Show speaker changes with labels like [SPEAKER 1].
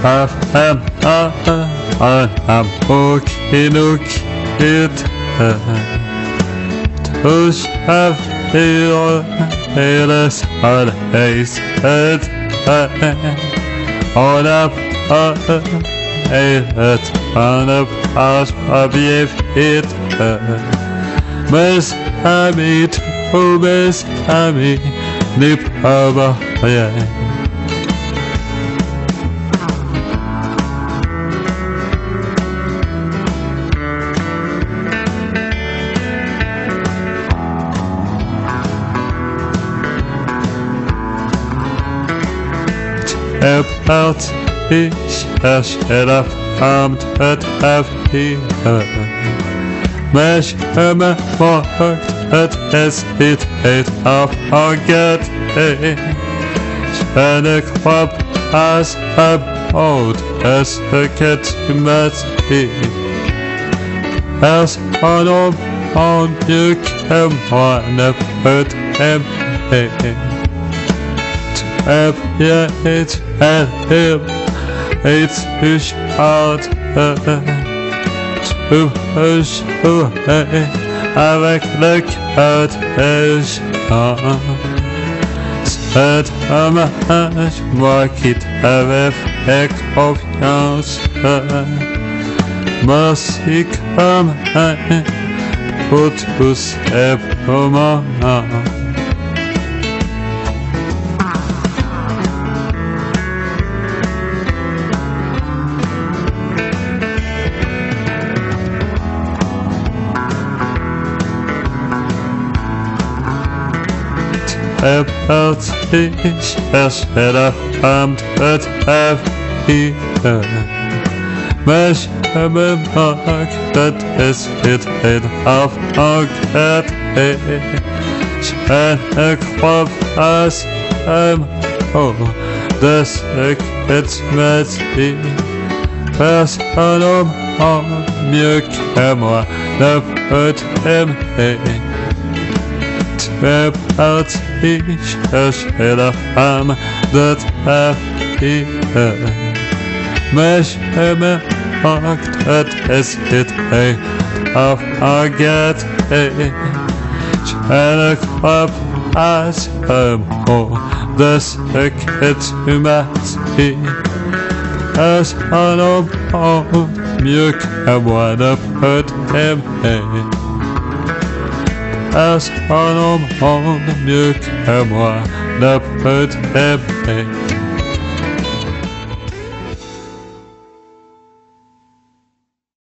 [SPEAKER 1] Fem Am Okinuk It Tush Have Hero Heles Al Heis Et On up Et On up As Abiev It Mes Amit Mes Ami Nip Aba Yeah about ich erschelle amt het heb hier. Mesh me markt het is niet het afhanget. Schöne kwab as a boat as the cat met As on of on you can one put him heb je iets heel iets is us who avec le cœur is C'est dommage, moi qui t'avais fait confiance Merci comme pour tous ces about ich erschrecke und es erfriere. Mich bemerkt, es wird ein Aufmerksamkeit. Schöne Kopf aus einem Ohr, das liegt mit sie. Personum, mir kämmer, ne Pöt im Heg. Hin. About ich erschelle am dat happy Mesh me hakt het es hit hey auf a get hey Chana club as um ho this a kit humas he As wanna put him hey as un homme mieux que moi? Ne peut aimer.